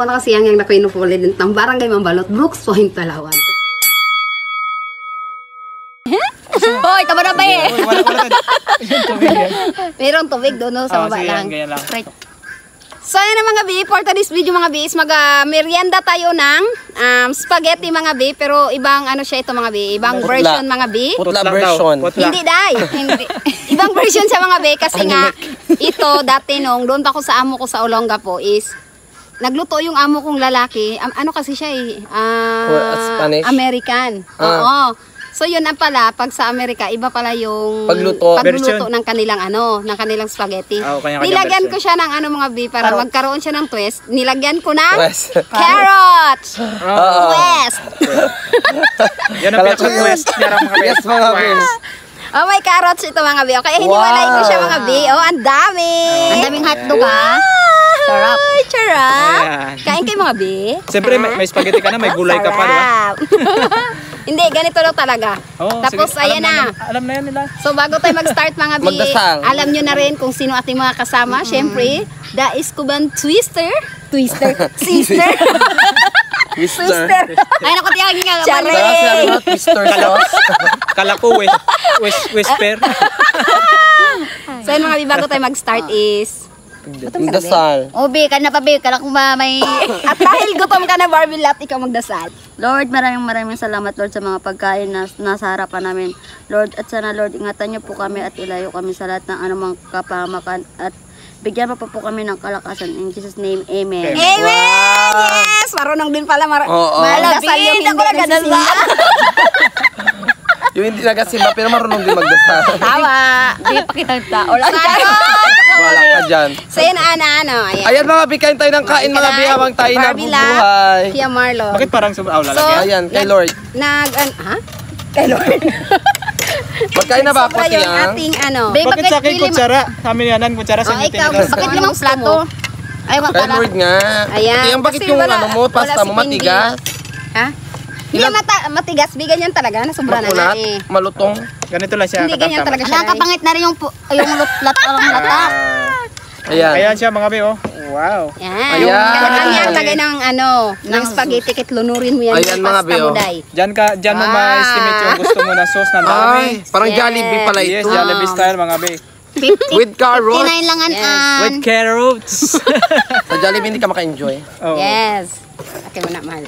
ako na kasi yang na kinupulit ng barangay Mambalot, Brooks Point, Palawan. Hoy, tama na ba eh? Uy, wala, wala. Yung tubig yan. Meron tubig doon no, sa Oh, baba sige, lang. ganyan lang. Right. So yun na mga bi, for today's video mga bi, is mag ah, merienda tayo ng um, spaghetti mga bi, pero ibang ano siya ito mga bi, ibang Putla. version mga bi. Putla daw, version. putla. Hindi dai, hindi. ibang version siya mga bi kasi nga ito dati nung doon pa ako sa amo ko sa Olonga po is nagluto yung amo kong lalaki. Am- ano kasi siya eh? Spanish? American. Ah. Oo. So yun ang pala, pag sa Amerika, iba pala yung Pagluto. Version. ng kanilang ano, ng kanilang spaghetti. Kanya-kanya Nilagyan version. ko siya ng ano mga bi para magkaroon siya ng twist. Nilagyan ko ng Twist. carrots. Oo. Twist. Yan ang niya mga Yes, mga bis. Oh, may carrots ito mga bi. Okay, hiniwalay ko siya mga bi. Oh, ang dami. Ang daming hotdog ha. Sarap. Ay, charap. Ayan. Kain kayo mga bi. Siyempre, may, may spaghetti ka na, may gulay ka pa, di ba? Hindi, ganito daw talaga. Oo, Tapos, sige. ayan alam na. Alam na yan nila. So bago tayo mag-start mga bi, Magdasal. alam nyo na rin kung sino ating mga kasama. Siyempre, Dais Kuban Twister. Twister. Sister. Twister. Ay, naku, tiyagin nga. Charing. mga twister sauce. Kala ko, whis, whis, whisper. So yun mga bi, bago tayo mag-start is... Ang dasal. O, Bi, ka na pa, Bi. Kala kung ba may... At dahil gutom ka na, Barbie Lat, ikaw magdasal. Lord, maraming maraming salamat Lord sa mga pagkain na nasa harapan namin. Lord, at sana Lord, ingatan niyo po kami at ilayo kami sa lahat ng anumang kapahamakan at bigyan pa po, po kami ng kalakasan. In Jesus name, Amen. Amen! Yes! Marunong din pala. Mar Oo. Magdasal yung hindi nagsisimba. Yung hindi nagasimba pero marunong din magdasal. Tawa. Hindi pa kitang tao lang. Wala ka dyan. So yun, Ana, ano. Ayan. Ayan mga bi, kain tayo ng kain mga bi habang tayo Barbie Lat, nabubuhay. Kuya Marlon. Bakit parang sobrang oh, So, lalaki? Ayan, kay Lord. Nag, an, ha? Kay Lord. Magkain na ba ako Sobra yung ating ano. Babe, Bakit sa akin kutsara? Sa amin yanan, kutsara sa Oh, inyo ikaw, tinidor. bakit Bakit limang plato? Ay, wala Kay. Lord nga. Ayan, Tiyang, bakit yung wala- ano mo, wala pasta mo matigas? Ha? Hindi mata matigas. Bigan yan talaga. Nasobra na Makunat? eh. Malutong? Ganito lang siya. Hindi ganyan talaga siya. Ang kapangit na rin yung, pu- yung lutlat ang lata. Ayan. Ayan siya mga be, oh. Wow. Yan. Ayan. Kailangan yan lagay ng ano, ng spaghetti kit lunurin mo yan. Ayan, yung mga mo, day. Diyan ka, diyan mo Ah. ma-estimate yung gusto mo na sauce na dami. Ay, parang Yes. Jollibee pala Yes, ito. Jollibee style mga be. 50, With carrots. 59 lang an Yes. an. With carrots. Sa Jollibee hindi ka maka-enjoy. oh. Yes. Okay mo na, mahal.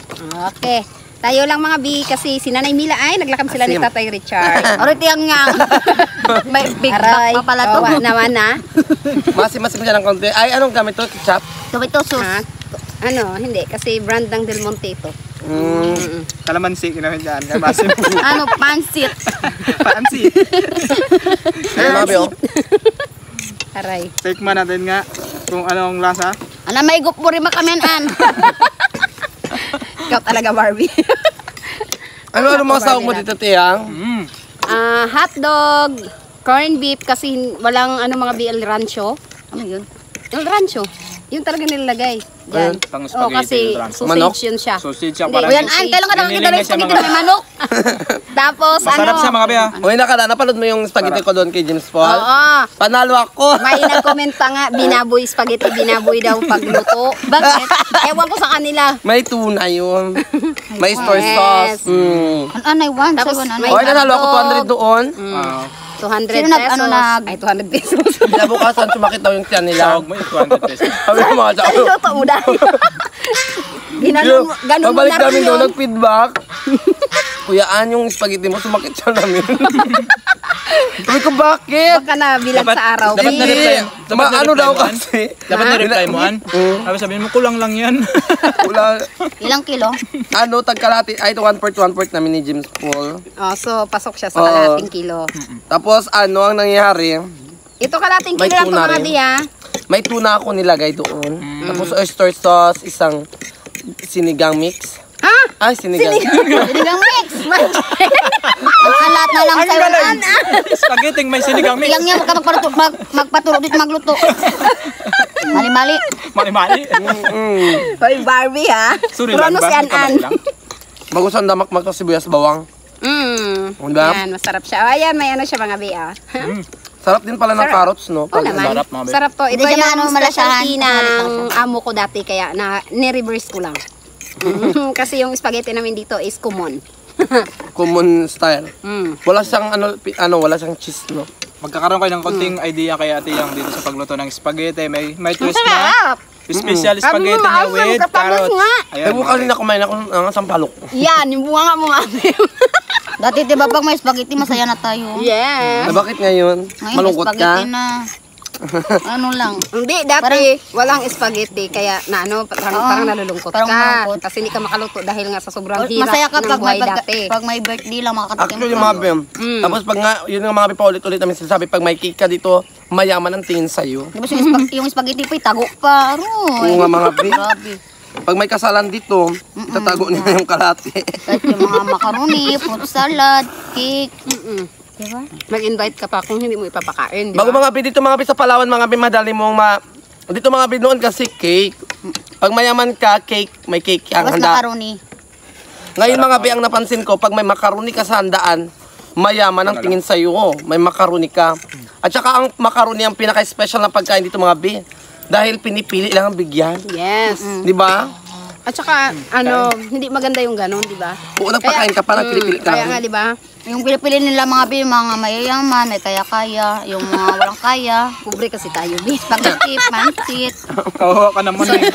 Okay. Tayo lang mga bi kasi si Nanay Mila ay naglakam sila ni Asim. Tatay Richard. Oro tiyang nga. May big Aray, back pa pala to. kawawa naman na. Masim-masim siya ng konti. Ay, anong gamit to? Ketchup? Tomato sauce. Ha? Ano, hindi. Kasi brand ng Del Monte ito. Mm. Kalamansi, kinamin dyan. Kalamansi. ano, pansit. Mga beo. Aray. Tikman natin nga kung anong lasa. Ano, may gup mo rin makamen an. Ikaw talaga, Barbie. Ano, ano mga sahog mo dito, Tiyang? Mm. Ah, hotdog, corned beef kasi walang ano mga BL rancho. Ano yun? El rancho. Yung talaga nilalagay. Yan. Pang Oh, spaghetti, kasi El Rancho. sausage Manok? yun siya. Sausage siya Hindi, parang... O yan, an, kailan ka nakakita siya, spaghetti may manok? Tapos Masarap ano? siya mga be, ah. Uy, nakala, napanood mo yung spaghetti ko doon kay James Paul? Oo. Panalo ako. May nag-comment pa nga, binaboy spaghetti, binaboy daw pagluto. Bakit? Ewan ko sa kanila. May tuna yun. May store Yes. sauce. Mm. An, an, ay, one. Tapos ano? may- nanalo ako hotdog. 200 doon. Wow. 200 Sino nag- pesos. ano, nag- Ay, 200 pesos. Kinabukasan, sumakit daw yung tiyan nila. Sahog mo yung 200 pesos. Sabi ko mga tao. Luto mo dahil. Ginanon, mo- ganun mo Pagbalik na rin namin doon, yun. nag-feedback. Kuyaan yung spaghetti mo, sumakit siya namin. Sabi ko, bakit? Baka na bilang Dapat- sa araw. dapat Hindi. na-reply- dapat Ma- ano na-reply daw mo, An? kasi? Dapat na-reply mo, An. Mm. Sabi sabihin mo, kulang lang yan. Wala. Ilang kilo? Ano, tagkalati. Ay, ito one part, one part namin ni James Paul. Oh, so, pasok siya sa Oo. kalating kilo. Tapos, ano ang nangyari? Ito kalating May kilo lang ito tuna mga rin. di ha. May tuna ako nilagay doon. Tapos, oyster sauce, isang sinigang mix. Ha? Ay, sinigang. Sinigang mix. Ang lahat na lang sa'yo. An, Spaghetti may sinigang mix. Ilang niya magka magpaturo, mag, magpaturo dito magluto. Mali-mali. Mali-mali. Mm. Hoy, Barbie ha. Sorry lang ba? si An-An. Kamay lang. Bagus ang damak magka sibuyas bawang. Mm. Diba? Yan, masarap siya. Ayan, may ano siya mga bi ah. Mm. Sarap din pala ng Sarap. carrots, no? Pag- naman. Sarap, mga babe. Sarap to. Ito yung malasahan. specialty ng amo ko dati kaya na ni-reverse ko lang. Kasi yung spaghetti namin dito is common. Common style. Mm. Wala siyang ano, ano, wala siyang cheese, no? Magkakaroon kayo ng konting Hmm. idea kay Ate Yang dito sa pagluto ng spaghetti. May may twist na. Special Sabi spaghetti niya with carrots. nga. Ayan, Eh, bukas na kumain ako ng sampalok. Yan, yung bunga nga mo mami. Dati diba pag may spaghetti, masaya na tayo. yes. Eh, bakit ngayon? Ngayon, Malungkot may ka? na. Ano lang. Hindi, dati walang spaghetti kaya na ano, parang, Oo. parang nalulungkot Parang ka. malungkot. Kasi hindi ka makaluto dahil nga sa sobrang hirap Masaya ka pag may, pag, dati. pag may birthday lang makakatikim Actually, mga bim. Mm. Tapos pag nga, yun nga mga bipa ulit-ulit namin sinasabi, pag may cake ka dito, mayaman ang tingin sa'yo. Di ba yung, spag- yung spaghetti pa, itago pa. Aroy. Oo nga mga bim. Pag may kasalan dito, tatago nila yung kalate. Kahit yung mga macaroni, fruit salad, cake. Mm-mm. Diba? Mag-invite ka pa kung hindi mo ipapakain. di Bago ba? mga bid, dito mga bid sa Palawan, mga bid, madali mong ma... Dito mga bid noon kasi cake. Pag mayaman ka, cake, may cake ang Tapos handa. macaroni. Ngayon mga bid, ang napansin ko, pag may macaroni ka sa handaan, mayaman ang tingin sa'yo. Oh. May macaroni ka. At saka ang macaroni ang pinaka-special na pagkain dito mga bid. Dahil pinipili lang ang bigyan. Yes. Di ba? At saka, ano, hindi maganda yung ganun, di ba? Oo, nagpakain ka pa, Mm, nagpilipili ka. Kaya nga, di ba? Yung pinipili nila mga bi, mga mayayaman, may kaya-kaya, yung mga walang kaya. Pobre kasi tayo, bi. Spaghetti, pansit. Kawawa ka naman eh.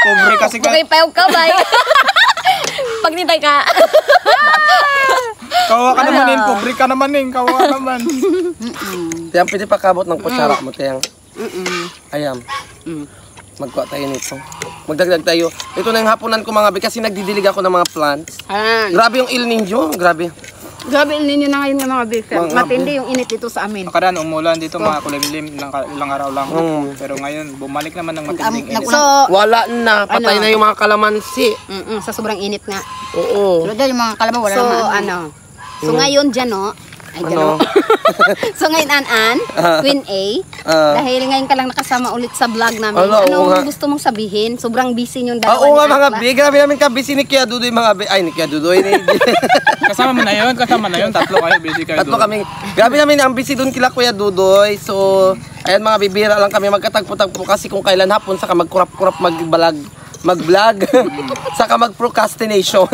Pobre kasi ka. Okay, payog ka, bay. Pag nitay ka. Kawawa ka naman eh. Pobre ka naman eh. Kawawa naman. Tiyang, pwede pa kabot ng kutsara mo, tiyang. Ayam. Mm. Magkuha tayo nito. Magdagdag tayo. Ito na yung hapunan ko mga bi kasi nagdidilig ako ng mga plants. Ayan. Grabe yung Il Niño, grabe. Grabe, ninyo na ngayon ng mga beef. Mga Matindi yung init dito sa amin. Nakaraan umulan dito mga kulimlim ilang, ka- ilang araw lang. Mm. Pero ngayon bumalik naman ng matinding init. So, Wala na, patay Ano? na yung mga kalamansi. mm sa sobrang init nga. Oo. Pero dahil yung mga kalabaw, wala so, naman. ano. So, ngayon dyan, no? Ay, Ano? no? so, ngayon, An-An, Queen A, Ah. dahil ngayon ka lang nakasama ulit sa vlog namin. Ala, oo Anong nga. gusto mong sabihin? Sobrang busy yung Ah, dalawa Oo nga mga bi, grabe namin kabisi ni Kia Dudoy mga bi. Ay, ni Kia Dudoy. Ni, Kasama mo na yun, kasama na yun. Tatlo kayo, busy kayo tatlo doon. kami. Grabe namin ang busy doon kila Kuya Dudoy. So, ayan mga bibira lang kami magkatagpo-tagpo kasi kung kailan hapon saka magkurap-kurap magbalag mag-vlog, saka mag-procrastination.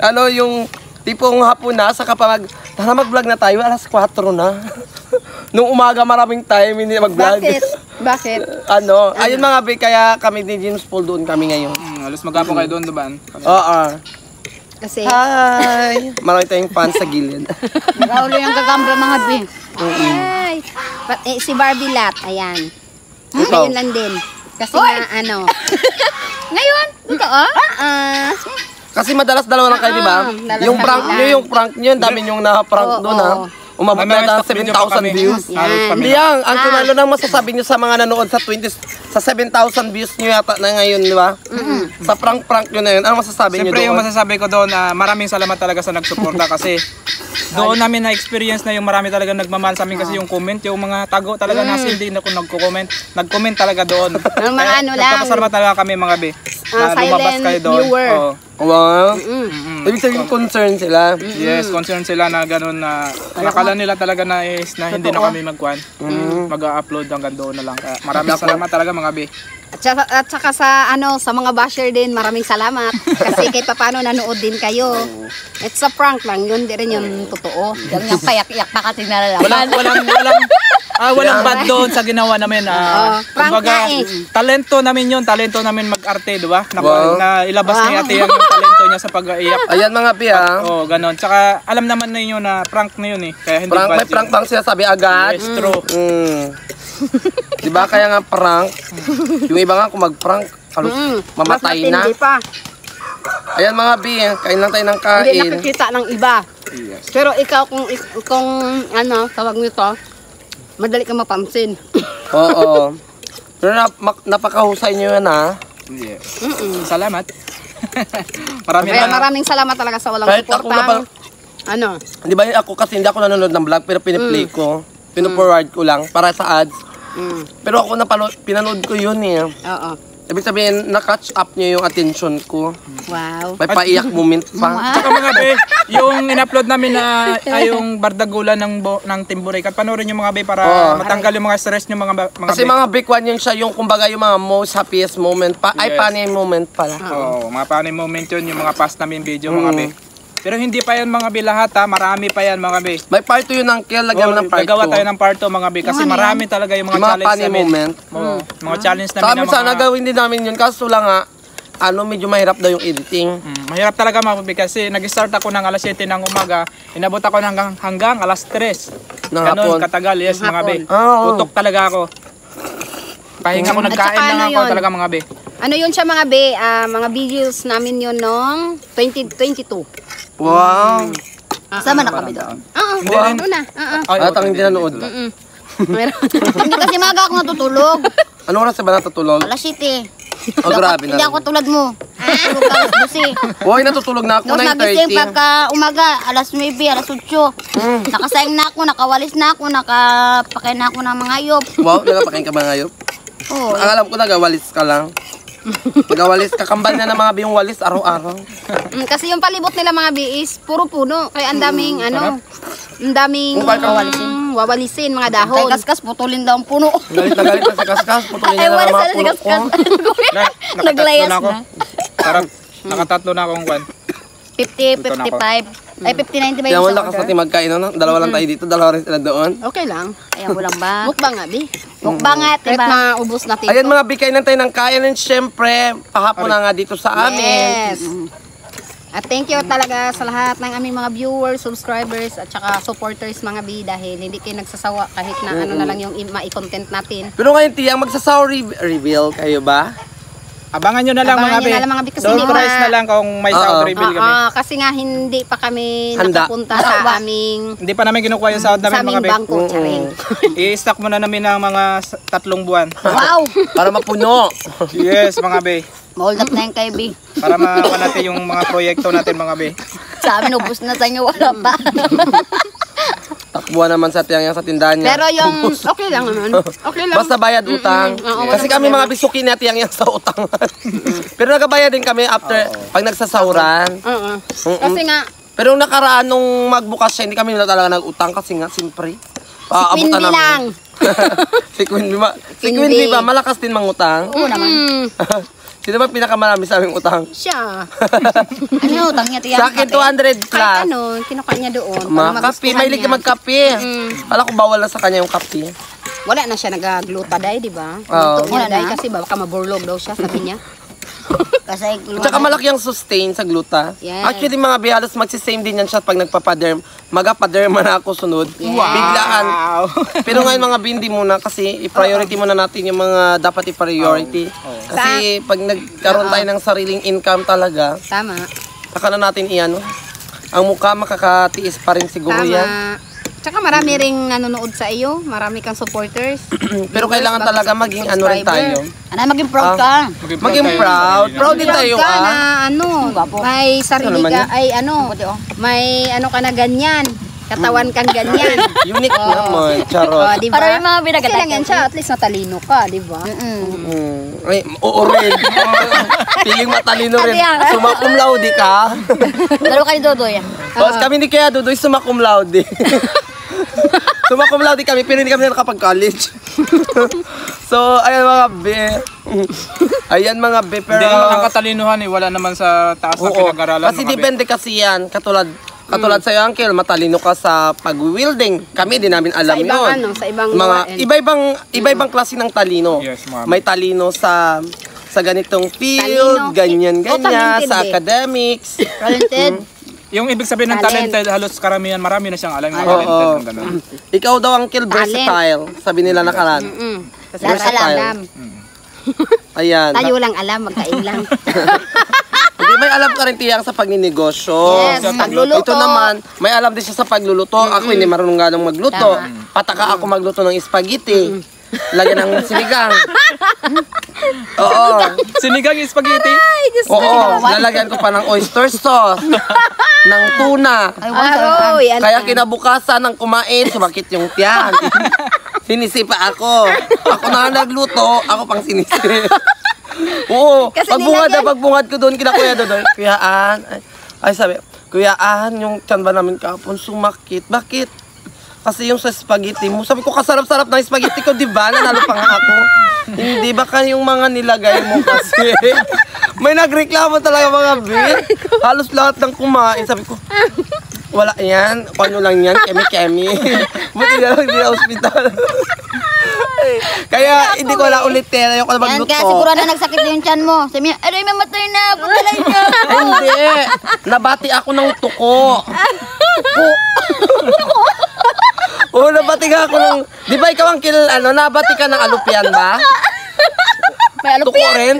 ano yung tipong hapon na, saka pa mag, tara mag-vlog na tayo, alas 4 na. Nung umaga maraming time, hindi mag-vlog. Bakit? Bakit? ano, ayun mga bi, kaya kami ni James Paul doon kami ngayon. Hmm, alas magapon kayo doon, diba? Oo. Kasi, Hi! Marami tayong fans sa gilid. Nakaulo yung gagambra mga bi. ay, but, eh, si Barbie Lat, ayan. Ikaw? Ngayon lang din. Kasi nga, ano. Ngayon? Ito, oh? Ah, Kasi madalas dalawa lang kayo, di ba? Oo, dalawa Yung prank nyo, yung prank nyo, ang dami yung na-prank Oo, doon ha. Umabot na ng stock video pa 7,000 kami. views. Hindi yan. Ang ano nang masasabi nyo sa mga nanood sa 20, sa 7,000 views nyo yata na ngayon, di ba? Sa prank-prank nyo na yun, ano masasabi nyo Siyempre yung doon? masasabi ko doon, na maraming salamat talaga sa nagsuporta kasi doon namin na-experience na yung marami talaga nagmamahal sa amin kasi yung comment, yung mga tago talaga na hindi na kung nagko-comment, nag-comment talaga doon. Yung mga ano lang. Nagpapasalamat talaga kami mga be. Ah, na lumabas silent kayo doon. viewer. Oo. Wow. mm. Ibig sabihin concern sila. Yes, concerned sila na gano'n na nakala nila talaga na is na hindi na kami magkuhan. Mag-upload hanggang doon na lang. Kaya maraming salamat talaga mga be. At saka, at saka sa ano sa mga basher din, maraming salamat. Kasi kahit paano nanood din kayo. It's a prank lang, yun di rin yung totoo. Yung yung payak-iyak pa kasi nalalaman. Walang walang walang ah, walang bad doon sa ginawa namin. Ah, prank kumbaga, eh. talento namin yun, talento namin mag-arte, di ba? Na, Wow. na ilabas ni Wow. ate yung talento niya sa pag-iyak. Ayan mga bi ha. Oo, ganon. Tsaka alam naman na yun na prank na yun eh. Kaya hindi Prank, bad may prank bang sinasabi agad? Yes, true. Mm. Di ba kaya nga prank? Yung iba nga kung mag-prank, Mm, mamatay na. pa. Ayan mga bi, kain lang tayo ng Hindi kain. nakikita ng iba. Yes. Pero ikaw kung kung ano, tawag nito, madali ka mapansin. Oo. Pero nap mak- napakahusay nyo yan ha. Yes. Salamat. Maraming Kaya maraming salamat talaga sa walang Kahit ako na suporta. pa- Ano? Di ba ako kasi hindi ako nanonood ng vlog pero piniplay ko. Pino-forward ko lang para sa ads. Mm, Pero ako napalo, pinanood ko yun eh. oo. Ibig sabihin, na-catch up niya yung attention ko. Wow. May paiyak moment pa. Tsaka mga be, yung in-upload namin na ay yung bardagulan ng bo, ng Timburik at panoorin yung mga be para Oo. matanggal yung mga stress yung mga ba- mga Kasi be. mga big one yun siya, yung kumbaga yung mga most happiest moment pa. Ay, Yes. funny moment pala. Oo, mga funny moment yun, yung mga past namin video mga be. Pero hindi pa yan mga be lahat ha, marami pa yan mga be. May part 2 yun ng kill, lagyan mo ng part 2. Gagawa tayo ng part 2 mga be kasi marami talaga yung mga Yung mga challenge funny namin. moment. Oo, mga challenge namin Sa na amin mga... sana gawin din namin yun, kaso lang nga, ano, medyo mahirap daw yung editing. Mm, mahirap talaga mga be kasi nag-start ako ng alas 7 ng umaga, inabot ako hanggang, hanggang alas 3. Ng Ganun, hapon. katagal, yes mga be. Oo. Tutok talaga ako. Pahinga ko, nagkain lang ano ako yun? talaga mga be. Ano yun siya mga be? Ah, mga videos namin yun nung 2022. Wow. Sama na kami doon. Oo, Hindi wow. rin. ano na. Oo. Ay, At ang hindi nanood. Mm. Meron. Hindi kasi maga ako natutulog. Anong oras na ba natutulog? Alas 7. Oh, grabe na Hindi ako tulad mo. Tulog ka alas 12. Hoy, natutulog na ako, Tapos nagising 9.30. pagka umaga, alas 9, alas 8. Mm. Nakasayang na ako, nakawalis na ako, nakapakay na ako ng mga hayop. Wow, nagapakain ka ba ngayon? Oo. Ang alam ko, nagawalis ka lang. Nagawalis, kakambal na ng mga biyong walis araw-araw. Mm, kasi yung palibot nila mga be is puro puno. Kaya ang daming ano, ang daming Kung bakit wawalisin. wawalisin mga Kay dahon. kaskas, putulin daw ang puno. Galit na galit na si Kaskas, putulin Ay, niya na wala ng mga sa puno ko. kaskas. Nakatatlo Naglayas na. Sarap. Nakatatlo na akong kwan. 50, Ito na ako. 55. Ay, 50, 90 ba yung mo sa lakas order? natin magkain, ano? Dalawa lang tayo dito, dalawa rin sila doon. Okay lang. Ayaw ko lang ba? Mukbang nga be. Mukbang nga, Kahit diba? maubos natin. Ayan mga bigay na tayo ng kain and syempre, pahapon na nga dito sa amin. Yes. At thank you talaga sa lahat ng aming mga viewers, subscribers, at saka supporters mga B dahil hindi kayo nagsasawa kahit na ano na lang yung i- ma-content natin. Pero ngayon, Tiyang, magsasaw re- reveal kayo ba? Abangan nyo na lang Abangan mga nyo be. na lang mga be kasi Don't hindi price ma- na lang kung may Oo. sound reveal kami. Ah, kasi nga hindi pa kami Handa. nakapunta sa aming Hindi pa namin kinukuha yung sound sa namin mga aming be. bangko, charing. I-stock muna namin ng mga s- tatlong buwan. Wow! Para mapuno. yes, mga be. Hold up na yung kay B. Para natin yung mga proyekto natin mga be. Sa amin, ubus na sa inyo, wala pa. Takbuhan naman sa Tiyang yan sa tindahan niya. Pero yung okay lang naman. Okay lang. Basta bayad utang. Oo, Kasi kami problema. mga bisuki na Tiyang yan sa utang. Pero nagabayad din kami after, pag nagsasauran. Oo. Mm-mm. Kasi nga Pero nung nakaraan nung magbukas siya, hindi kami na talaga nag-utang kasi nga, simpre. Queen Bee lang. si Queen Bee ba? Si Bee. Bee ba? Malakas din mangutang. Oo naman. Mm, Sino ba pinakamarami sa aming utang? siya. Ano yung utang niya, tiyan? sa akin, 200 plus. Kahit ano, kinuha niya doon. Mga kape, mahilig ka magkape. Alam ko bawal na sa kanya yung kape. Wala na siya nagagluta day, di ba? Oo. Wala day na. kasi baka maburlog daw siya, sabi niya. Kasi, At saka malaki ang sustain sa gluta. Yes. Actually, mga bihalos magsisame din yan siya pag nagpapaderm. Magapaderma na ako sunod. Biglaan. Wow. Pero ngayon mga bindi muna kasi i-priority muna natin yung mga dapat i-priority. Kasi pag nagkaroon tayo ng sariling income talaga, Tama. saka na natin iyan. Ang mukha makakatiis pa rin siguro yan. Tsaka marami ring nanonood sa iyo. Marami kang supporters. Pero kailangan talaga maging ano rin tayo. ano, maging proud ka. Maging proud. Proud din tayo ka na ah. ano, may sarili naman ka, ay ano, may ano ka na ganyan. Katawan kang ganyan. Unique naman, O, charot. di ba? Para yung mga Kasi binagatan lang yan siya, at least matalino ka, di ba? Mm. Mm. Ay, oo rin. Piling matalino rin. Sumakum laude ka. Dalawa kayo, Dodoy. Tapos kami ni Kaya Dudoy sumakum laude. sumakum laude kami, pero hindi kami nakapag-college. so, ayan mga be. Ayan mga be, pero... Hindi naman ang katalinuhan eh. Wala naman sa taas ng Oo. pinag-aralan. Kasi mga be. depende kasi yan. Katulad, katulad sa'yo, Uncle, matalino ka sa pag-wielding. Kami, di namin alam Sa ibang yun. ano, sa ibang mga gawain. iba-ibang iba-ibang klase ng talino. Yes, ma'am. May talino sa sa ganitong field, Talino. ganyan Oh, ganyan, talented sa eh. academics. Talented. Yung ibig sabihin ng Talent. talented, halos karamihan, marami na siyang alam yung Oo. talented. ng ganun. Ikaw daw Uncle versatile, sabi nila nakaran. Mm. Kasi Lahat wala alam. Ayan. Tayo lang alam, magkain lang. Hindi may alam ka rin tiyang sa pagninegosyo. Yes, pagluluto. Ito naman, may alam din siya sa pagluluto. Ako hindi marunong nga nang magluto. Pataka ako magluto ng spaghetti. Lagyan ng sinigang. Oo. Sinigang yung spaghetti. Oo. Lalagyan ko pa ng oyster sauce. ng tuna. Ay, Kaya kinabukasan ng kumain, sumakit yung tiyan. Sinisi pa ako. Ako na nagluto, ako pang sinisi. Oo, Kasi pagbungad na pagbungad ko doon kina Kuya Dodoy. Kuya An, ay, ay sabi, Kuya An, yung tiyan ba namin kapon sumakit. Bakit? Kasi yung sa spaghetti mo, sabi ko kasarap-sarap ng spaghetti ko, di ba? Nanalo pa nga ako. Hindi baka yung mga nilagay mo kasi. May nagreklamo talaga mga bin. Halos lahat ng kumain. Sabi ko, wala yan. Ano lang yan? Kemi-kemi. Buti na lang hindi na hospital. Kaya hindi ko na ulit eh. Ayoko na Yan magluto. kaya siguro na nagsakit yung tiyan mo. Sabi niya, aray, mamatay na. Pagkalay niya. Hindi. Nabati ako ng tuko. Tuko. Oo, nabati ka ako ng... Di ba ikaw ang kilal, ano, nabati ka ng alupian ba? May Tuko rin?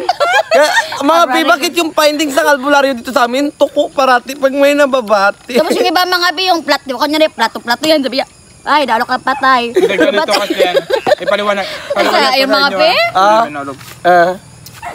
Kaya, mga bi, bakit yung findings ng albularyo dito sa amin, tuko parati pag may nababati. Tapos yung iba mga bi, yung plat, di ba kanya plato-plato yan. Sabi niya, ay, dalo ka patay. Hindi ganito kasi yan. Ipaliwanag. Paliwanag ko yung sa mga inyo, pe? ah. Ah. Hindi. Ah,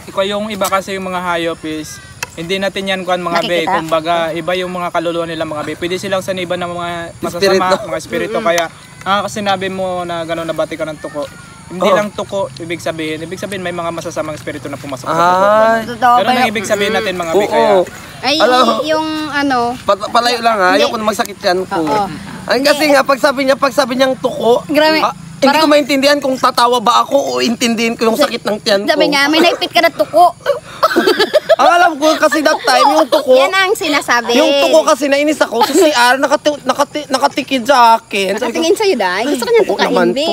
Ikaw yung iba kasi yung mga hayop is hindi natin yan kuan mga be, Nakikita? kumbaga iba yung mga kaluluwa nila mga be. Pwede silang saniba ng mga masasama, Espiritu. mga espiritu kaya ah kasi sinabi mo na gano'n nabati ka ng tuko. Hindi Oh. lang tuko ibig sabihin. Ibig sabihin may mga masasamang espiritu na pumasok sa tuko. ay. Totoo ba Ganun ang yun? ibig sabihin natin mga be Oo. kaya. Ay, Alam- yung ano, Pat- palayo lang ha, ayoko na magsakit yan ko. Oo. Ang kasi nga, pag sabi niya, pag sabi niyang tuko, Grabe. ah, hindi ko maintindihan kung tatawa ba ako o intindihin ko yung sakit ng tiyan ko. sabi nga, may naipit ka na tuko. Ang alam ko kasi that time, yung tuko, Yan ang sinasabi. yung tuko kasi nainis ako sa CR, nakati, nakati, nakatikid sa akin. Nakatingin sa'yo, dahil. Gusto ko niya Oo tukain, be.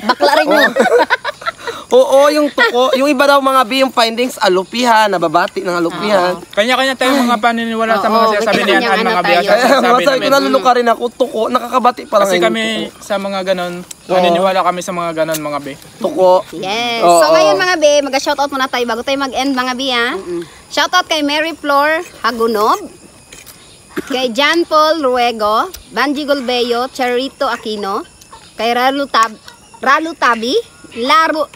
Bakla rin yun. Oo, yung tuko, yung iba daw mga B, yung findings, alupihan, nababati ng alupihan. Kanya-kanya tayong mga paniniwala sa mga Oo, sinasabi kanya-kanya niyan ano mga tayo. Sa Kaya sinasabi masabi ko, namin. naluluka rin ako, tuko, nakakabati pa lang Kasi ngayon kami yung sa mga ganon, naniniwala kami sa mga ganon mga be. tuko. Yes. Oo. So ngayon mga be, mag-shoutout muna tayo bago tayo mag-end mga be ha. Shoutout kay Mary Flor Hagunob, kay John Paul Ruego, Banji Golbeo, Charito Aquino, kay Ralu Tab Ralu Tabi, Laro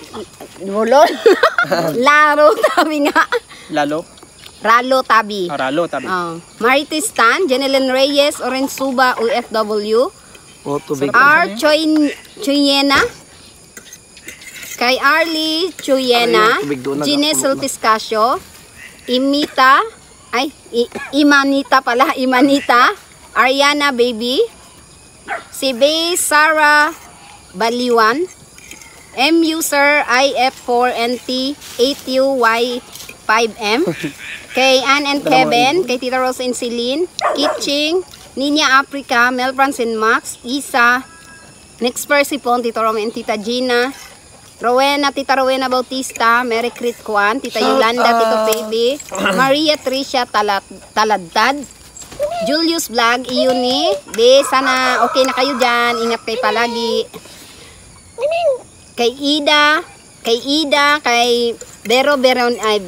Bulol. Laro Tabi nga. Lalo, Ralo Tabi. aralo, tabi. Oh. Marites Tan, Jeneline Reyes, Oren Suba, UFW, Oh, tubig. R. Choy Chuyena. Kay Arlie Chuyena. Ay, tubig doon, Gines nag- Piscasio. Imita. Ay, I- Imanita pala. Imanita. Ariana Baby. Si Bay Sarah Baliwan. M user IF4NT 8UY5M. kay Ann and Kevin, kay Tita Rose and Celine, Kitching, Ninya Africa, Mel Francis Max, Isa, Next Persipon, Tito Rome and Tita Gina, Rowena, Tita Rowena Bautista, Mary Crit Kwan, Tita Yolanda, Tito Baby, Maria Tricia Talat Taladtad, Julius Vlog, Iuni, Be, sana okay na kayo dyan, ingat kayo palagi. Kay Ida, kay Ida, kay Vero Veron, ay,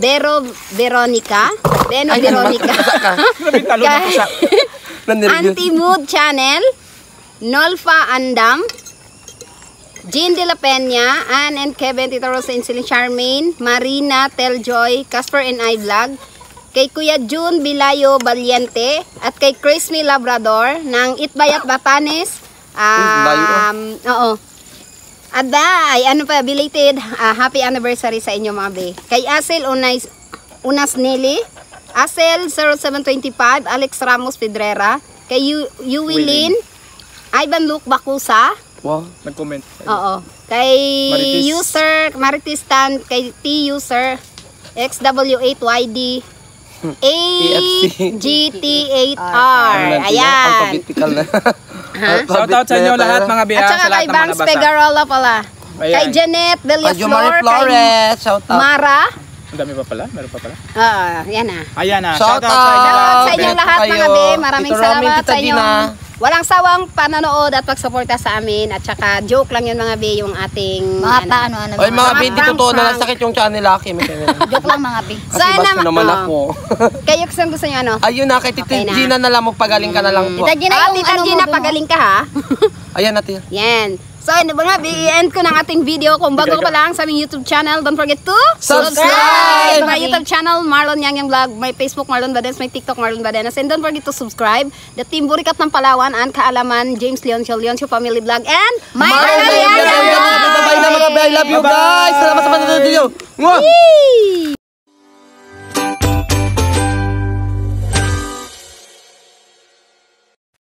Vero Veronica, Beno Veronica, Talo na po siya. Nanirgil. Auntie Mood Channel, Nolfa Andam, Jean De La Peña, Ann and Kevin, Tita Rosa and Celine Charmaine, Marina, Teljoy, Casper and I Vlog, kay Kuya June Bilayo Valiente, at kay Chris Me Labrador ng Itbayat Batanes. layo Um, oo. Aday, ano pa, belated ah, happy anniversary sa inyo mga be. Kay Asel Unay, Unas Nelly, Asel 0725, Alex Ramos Pedrera, kay Yu, Yuwilin, Ivan Luke Bakusa, Wow. Nag-comment. oo, kay Marites. user, Marites Tan, kay T user, XW8YD, AGT8R, ayan. Alphabetical na. Shoutout sa inyo lahat mga be. At saka kay Bangs. Pegarola pala. Ayan. Kay Marie Villaflor, kay Flores, shout out. Mara. Ang dami pa pala, meron pa pala. Ah, yan na. Ayan na, Shout shoutout sa inyo. out. Shoutout sa beto lahat mga be. Maraming salamat sa Gina. Walang sawang panonood at pagsuporta sa amin. At saka joke lang yun mga be yung ating Mga ano. paano, ano. Oy, mga Mga bidi, prank, totoo na nagsakit yung channel ganyan. Joke lang mga bi. Kasi Sana basta ma- naman oh. ako. Kayo kasi gusto nyo ano? Ayun na, kay Titi Okay na. Gina na lang, magpagaling ka na lang po. Tita Gina, Ah, yung Tita ano Gina, pagaling ka ha. Ayan natin. Yan. So, ano ba nga, i-end ko ng ating video. Kung bago ka pa lang sa aming YouTube channel, don't forget to Subscribe! My YouTube channel, Marlon Yang Yang Vlog. My Facebook, Marlon Badenas. My TikTok, Marlon Badenas. And don't forget to subscribe. The Team Burikat ng Palawan, and Kaalaman, James Leoncio, Leoncio Family Vlog, and My! Marlon Yang Yang Vlog! Bye-bye na mga. I love you guys. Salamat sa panonood! Yee!